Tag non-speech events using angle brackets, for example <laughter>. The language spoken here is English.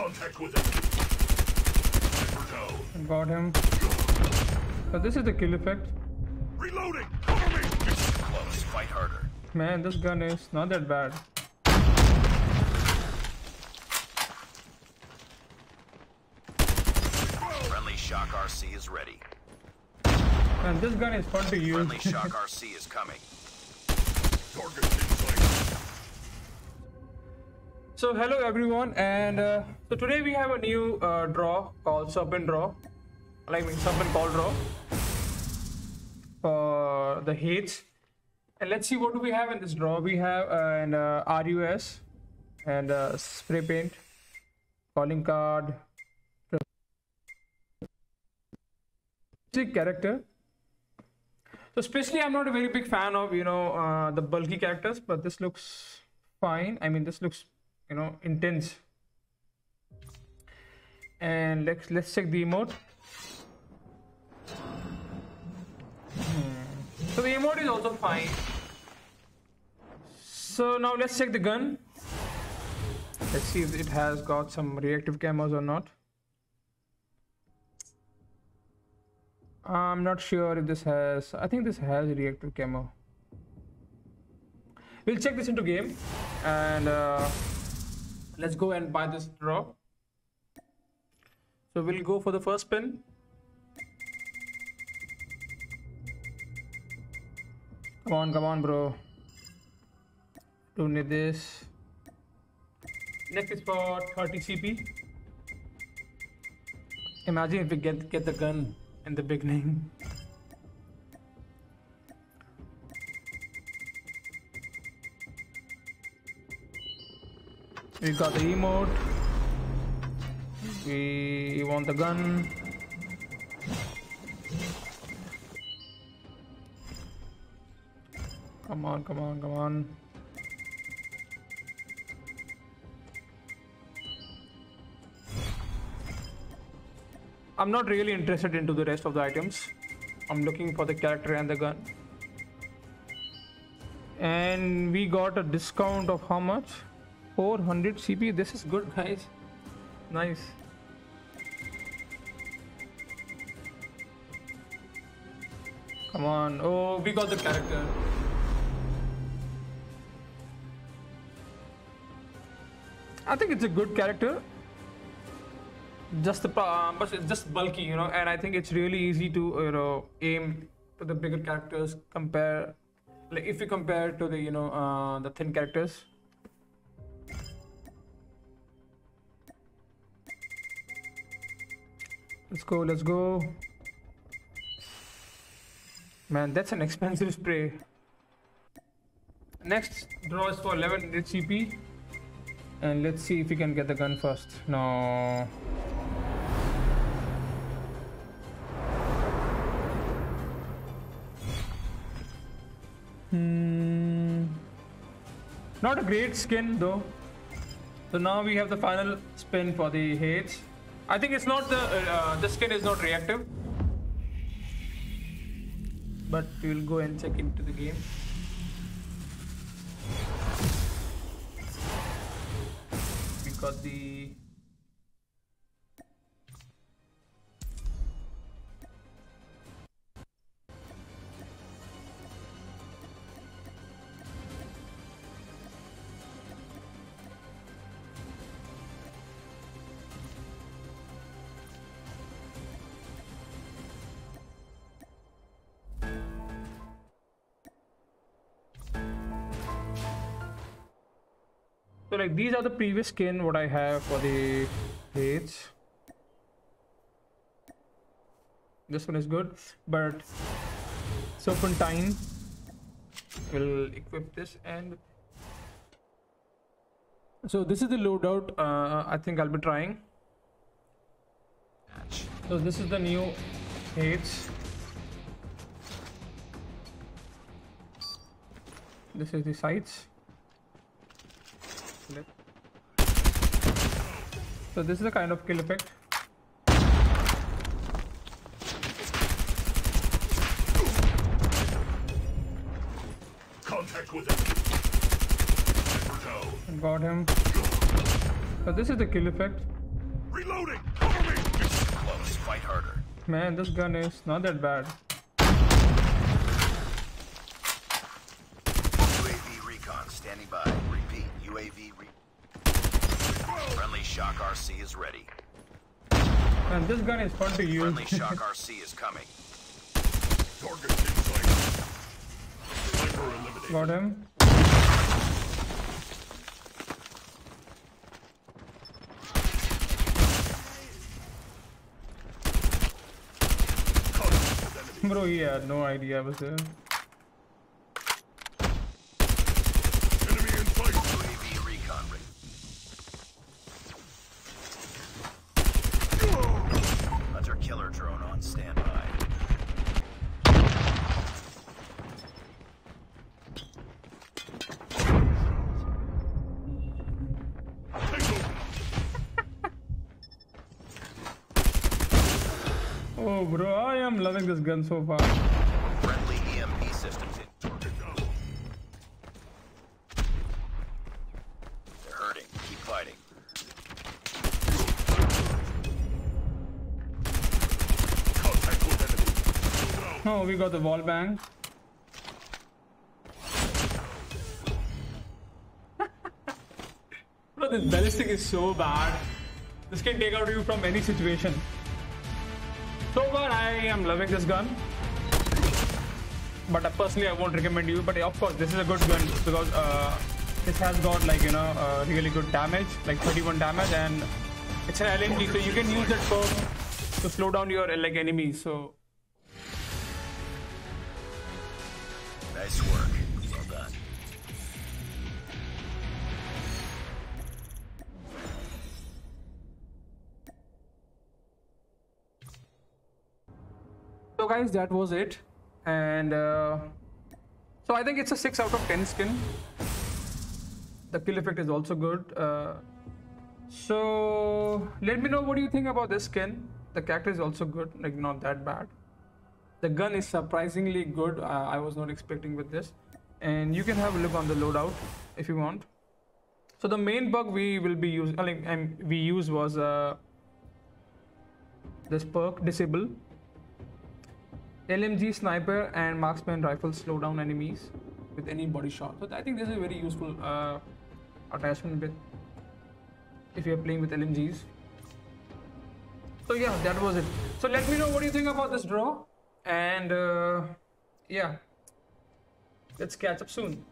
Contact with it. Got him. So this is the kill effect. Reloading. Cover me. Close. Fight harder. Man, this gun is not that bad. Friendly Shock RC is ready. Man, this gun is fun to use. Friendly <laughs> Shock RC is coming. Target in sight. So hello everyone, and uh, so today we have a new uh, draw called Serpent Draw, like I mean Serpent Call Draw for the Hades. And let's see what do we have in this draw. We have uh, an uh, RUS and uh, spray paint, calling card, character. So especially I'm not a very big fan of you know uh, the bulky characters, but this looks fine. I mean this looks you know intense. And let's let's check the emote. Hmm. So the emote is also fine. So now let's check the gun. Let's see if it has got some reactive camos or not. I'm not sure if this has. I think this has reactive camo. We'll check this into game and uh, let's go and buy this draw. So we'll go for the first pin Come on, come on, bro. Don't need this. Next is for 30 CP. Imagine if we get get the gun in the beginning. We got the emote. We want the gun. Come on, come on, come on. I'm not really interested into the rest of the items. I'm looking for the character and the gun. And we got a discount of how much? 400 CP. This is good, guys. Nice. Come on. Oh, we got the character. I think it's a good character just the uh, but it's just bulky you know and i think it's really easy to you know aim to the bigger characters compare like if you compare to the you know uh, the thin characters let's go let's go man that's an expensive spray next draw is for 1100 cp and let's see if we can get the gun first no Hmm. Not a great skin though. So now we have the final spin for the Hades. I think it's not the uh, the skin is not reactive, but we'll go and check into the game. Because the So like these are the previous skin what I have for the Hades. This one is good, but Serpentine will equip this and so this is the loadout uh, I think I'll be trying. So this is the new Hades. This is the sights. So this is the kind of kill effect. Contact with it. Go. Got him. So this is the kill effect. Reloading! Cover me! Close. Fight harder. Man, this gun is not that bad. UAV recon standing by. Repeat. UAV re. Friendly Shock RC is ready. And this gun is fun to use. Friendly <laughs> Shock RC is coming. Target in sight. Sniper eliminated. Got him. Contact with enemy. Bro, he had no idea I was there. Enemy in sight. UAV recon ready. Hunter killer drone on standby. Take over. Oh, bro, I am loving this gun so far. Friendly EMP systems in. Target down. They're hurting. Keep fighting. Contact with enemy. Down. Oh, we got the wall bang. Bro, this ballistic is so bad. This can take out you from any situation. So far, I am loving this gun. But uh, personally, I won't recommend you. But of course, this is a good gun because uh, this has got like you know uh, really good damage, like 31 damage, and it's an LMG, so you can use that for to slow down your like enemies. So Nice work. So guys, that was it, and uh, so I think it's a six out of ten skin. The kill effect is also good. Uh, so let me know what do you think about this skin. The character is also good, like not that bad. The gun is surprisingly good. Uh, I was not expecting with this, and you can have a look on the loadout if you want. So the main bug we will be using, like um, we use was uh, this perk disable LMG sniper and marksman rifle slow down enemies with any body shot. So I think this is a very useful uh, attachment with if you're playing with LMGs. So yeah, that was it. So let me know what you think about this draw, and uh, yeah, let's catch up soon.